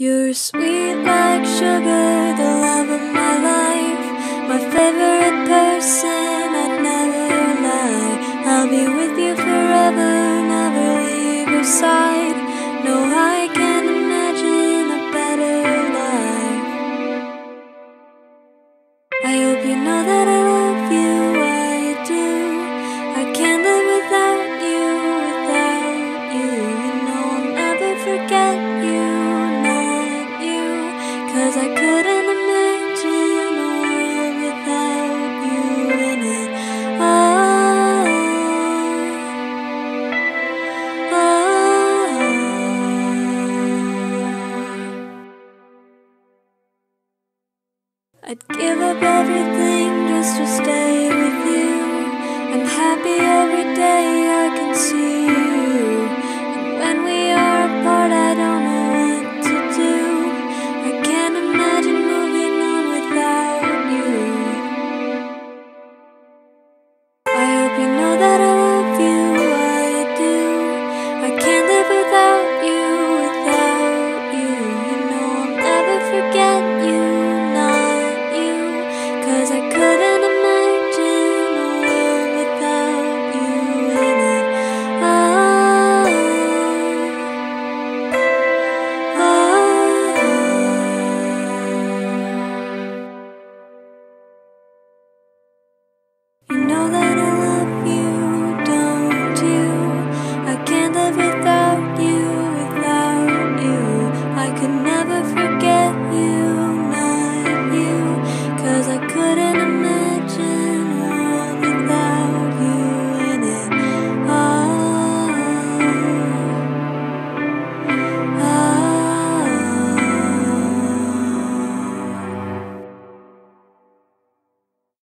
You're sweet like sugar, the love of my life, my favorite person, I'd never lie. I'll be with you forever, never leave your side. No, I can't imagine a better life. I hope you know that I I'd give up everything just to stay with you. I'm happy every day I can see you. And when we are apart, I don't know what to do. I can't imagine moving on without you. I hope you know that I